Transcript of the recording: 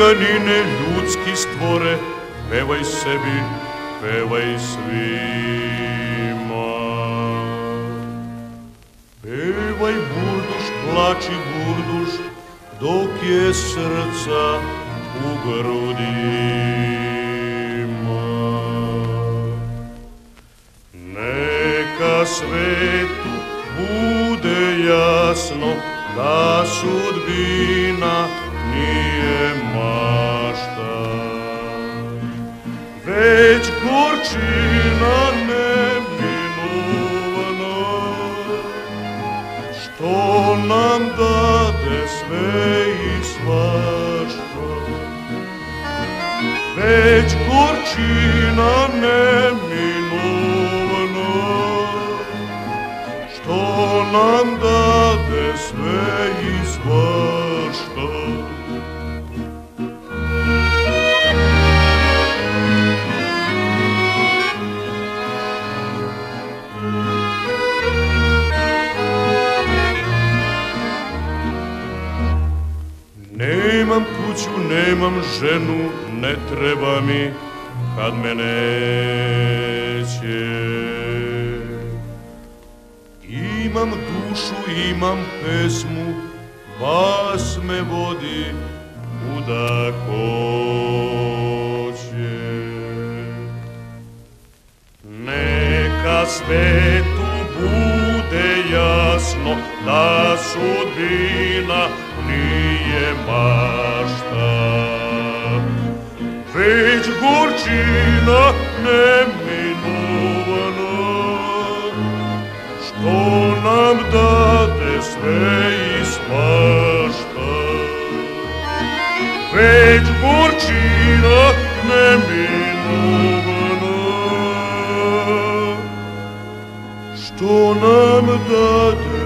planine ljudski stvore, pevaj sebi, pevaj svima. Pevaj burduš, plači burduš, dok je srca u grudima. Neka svetu bude jasno da sudbina nije već gorčina neminovana, što nam dade sve i svašta. Već gorčina neminovana, što nam dade sve i svašta. Nemam kuću, nemam ženu, ne treba mi kad me neće. Imam dušu, imam pesmu, pas me vodi kuda hoće. Neka svetu bude jasno da sudbina nije mašta. Već gorčina neminovana, što nam dade sve ispašta. Već gorčina neminovana, ton âme d'adieu.